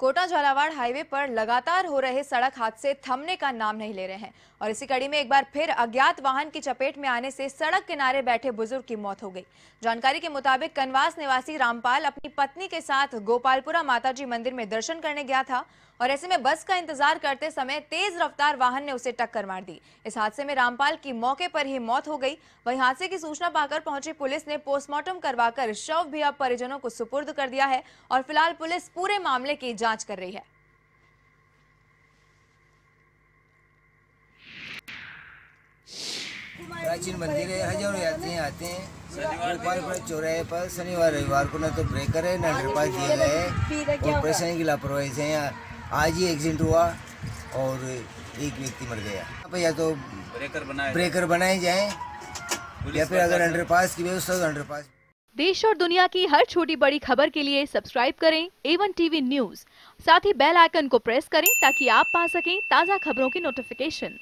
Kota Jhalawar highway पर लगातार हो रहे सड़क हादसे थमने का नाम नहीं ले रहे हैं। और इसी कड़ी में एक बार फिर अज्ञात वाहन की चपेट में आने से सड़क किनारे बैठे बुज़ुर्ग की मौत हो गई। जानकारी के मुताबिक कनवास निवासी रामपाल अपनी पत्नी के साथ गोपालपुरा माताजी मंदिर में दर्शन करने गया था और ऐसे में बस का इंतज़ार करते समय तेज रफ्तार वाहन ने उसे टक्कर मार दी। इस हादसे में रामपाल की मौके पर ही मौत हो गई। वहीं हादसे की सूचना पाकर पहुँची पुलिस ने पोस्टमार्टम करवाकर शव भी अब परिजनों को सुपुर्द कर दिया है और फ़िलहाल पुलिस पूरे मामले की जाँच कर रही है। प्राचीन मंदिर है हज़ारों यात्री आते हैं गोपालपुर चौराहे पर शनिवार रविवार को न तो ब्रेकर है न अंडरपास दिए गए। हैं और प्रशासन की लापरवाही से यहाँ आज ही एक्सीडेंट हुआ और एक व्यक्ति मर गया। यहाँ पे या तो ब्रेकर बनाए। ब्रेकर बनाए जाए या फिर अगर अंडरपास की व्यवस्था हो तो अंडरपास। देश और दुनिया की हर छोटी बड़ी खबर के लिए सब्सक्राइब करें एवन टीवी न्यूज़ साथ ही बेल आइकन को प्रेस करें ताकि आप पा सकें ताज़ा खबरों की नोटिफिकेशन